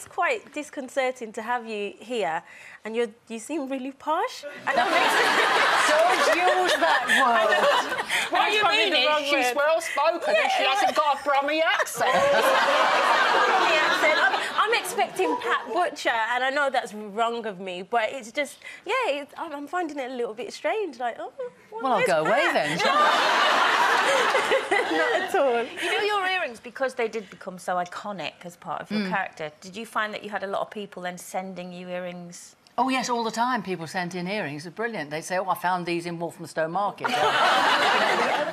is quite disconcerting to have you here, and you you seem really posh. And that Don't use that word. What you mean is she's well spoken and she hasn't got a Brummie accent. the accent. I'm, I'm expecting Pat Butcher, and I know that's wrong of me, but it's just, yeah, it's, I'm, I'm finding it a little bit strange. Like, oh, Well, I'll where's go away then. Not at all. You know earrings because they did become so iconic as part of your hmm. character. Did you find that you had a lot of people then sending you earrings? Oh, yes, all the time people sent in earrings. Brilliant. They say, oh, I found these in Walthamstow Market. it was wonderful.